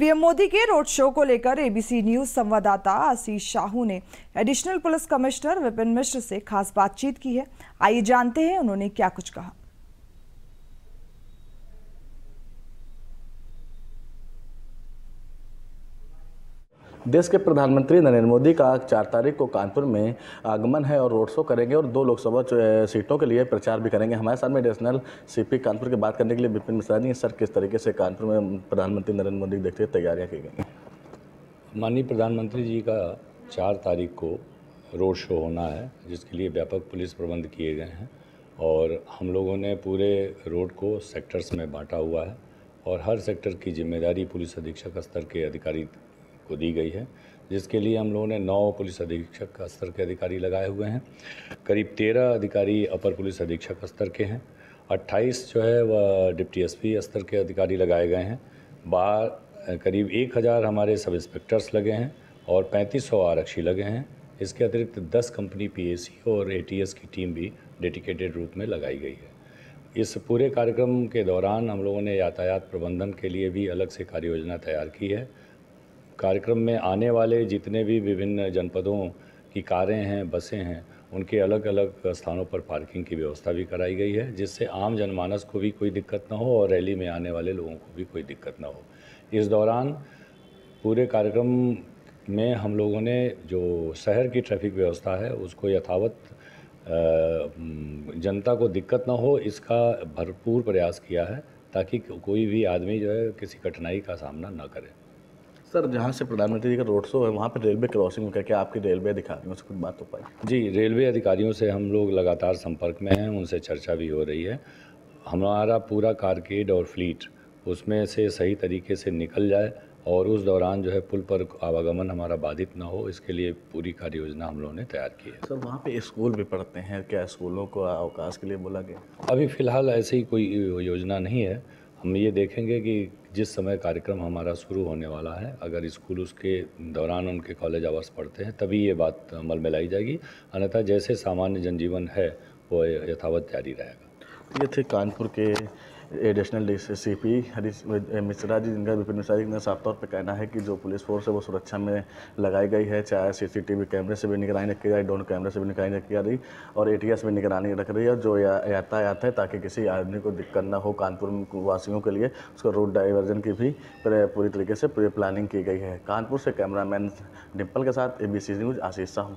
PM Modi के road show को लेकर एबीसी न्यूज़ संवाददाता आशीष शाहू ने additional police commissioner Vipin Mishra से खास बातचीत की है। आइए जानते हैं उन्होंने क्या कुछ कहा। देश के प्रधानमंत्री नरेंद्र मोदी का चार तारीख को कानपुर में आगमन है और रोड शो करेंगे और दो लोकसभा सीटों के लिए प्रचार भी करेंगे। हमारे साथ में एडिशनल सीपी कानपुर की बात करने के लिए विपिन मिश्रा जी सर, किस तरीके से कानपुर में प्रधानमंत्री नरेंद्र मोदी देखते हुए तैयारियाँ की गई? माननीय प्रधानमंत्री जी का चार तारीख को रोड शो होना है, जिसके लिए व्यापक पुलिस प्रबंध किए गए हैं और हम लोगों ने पूरे रोड को सेक्टर्स में बांटा हुआ है और हर सेक्टर की ज़िम्मेदारी पुलिस अधीक्षक स्तर के अधिकारी को दी गई है, जिसके लिए हम लोगों ने नौ पुलिस अधीक्षक स्तर के अधिकारी लगाए हुए हैं। करीब तेरह अधिकारी अपर पुलिस अधीक्षक स्तर के हैं। अट्ठाईस जो है वह डिप्टी एसपी स्तर के अधिकारी लगाए गए हैं। बार, करीब एक हज़ार हमारे सब इंस्पेक्टर्स लगे हैं और पैंतीस सौ आरक्षी लगे हैं। इसके अतिरिक्त दस कंपनी पीएसी और एटीएस की टीम भी डेडिकेटेड रूप में लगाई गई है। इस पूरे कार्यक्रम के दौरान हम लोगों ने यातायात प्रबंधन के लिए भी अलग से कार्य योजना तैयार की है। कार्यक्रम में आने वाले जितने भी विभिन्न जनपदों की कारें हैं, बसें हैं, उनके अलग अलग स्थानों पर पार्किंग की व्यवस्था भी कराई गई है, जिससे आम जनमानस को भी कोई दिक्कत ना हो और रैली में आने वाले लोगों को भी कोई दिक्कत ना हो। इस दौरान पूरे कार्यक्रम में हम लोगों ने जो शहर की ट्रैफ़िक व्यवस्था है, उसको यथावत जनता को दिक्कत ना हो, इसका भरपूर प्रयास किया है, ताकि कोई भी आदमी जो है किसी कठिनाई का सामना ना करे। सर जहाँ से प्रधानमंत्री जी का रोड शो है वहाँ पर रेलवे क्रॉसिंग का क्या आपकी रेलवे अधिकारियों से कुछ बात हो पाई? जी रेलवे अधिकारियों से हम लोग लगातार संपर्क में हैं उनसे चर्चा भी हो रही है। हमारा पूरा कारकेड और फ्लीट उसमें से सही तरीके से निकल जाए और उस दौरान जो है पुल पर आवागमन हमारा बाधित ना हो इसके लिए पूरी कार्य योजना हम लोगों ने तैयार की है। सर वहाँ पे स्कूल भी पढ़ते हैं क्या स्कूलों को अवकाश के लिए बोला गया? अभी फ़िलहाल ऐसी कोई योजना नहीं है हम ये देखेंगे कि जिस समय कार्यक्रम हमारा शुरू होने वाला है, अगर स्कूल उसके दौरान उनके कॉलेज आवर्स पढ़ते हैं, तभी ये बात अमल में लाई जाएगी। अन्यथा जैसे सामान्य जनजीवन है, वो यथावत जारी रहेगा। ये थे कानपुर के additional C P Harish Mishra ji जिनका विपिन मिश्रा जी का साफ़ तौर पर कहना है कि जो पुलिस फोर्स है, वो सुरक्षा में लगाई गई है, चाहे सीसीटीवी कैमरे से भी निगरानी रखी जाए, ड्रोन कैमरे से भी निगरानी रखी जा रही, और एटीएस में निगरानी रख रही है, जो यातायात है, ताकि किसी आदमी को दिक्कत ना हो कानपुर वासियों के लिए, उसका रूट डाइवर्जन की भी पूरी तरीके से प्लानिंग की गई है। कानपुर से कैमरामैन डिम्पल के साथ एबीसी न्यूज़ आशीष साहू।